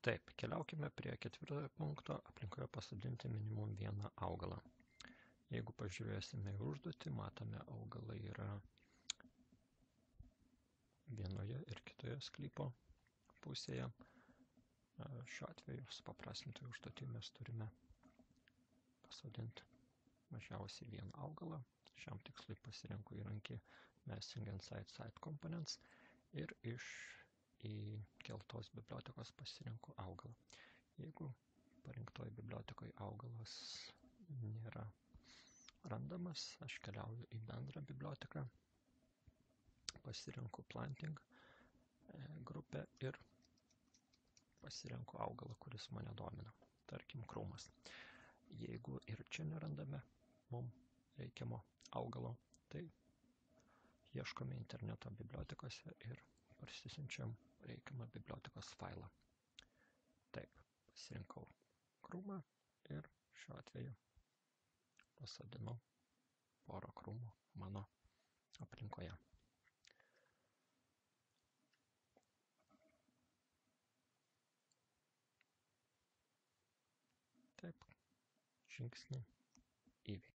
Taip, keliaukime prie ketvirtojo punkto - aplinkoje pasodinti minimum vieną augalą. Jeigu pažiūrėsime į užduotį, matome augalai yra vienoje ir kitoje sklypo pusėje. Šiuo atveju supaprastintai užduotį mes turime pasodinti mažiausiai vieną augalą. Šiam tikslui pasirinku įrankį Messing Inside Site Components ir iš įkeltos bibliotekos pasirinku augalą. Jeigu parinktoje bibliotekoje augalas nėra randamas, aš keliauju į bendrą biblioteką, pasirinku planting e, grupę ir pasirinku augalą, kuris mane domina, tarkim krūmas. Jeigu ir čia nerandame mums reikiamo augalo, tai ieškome interneto bibliotekose ir parsisiunčiam reikiamą bibliotekos failą. Taip, pasirinkau krūmą ir šiuo atveju pasodinau porą krūmų mano aplinkoje. Taip, žingsnį įveikti.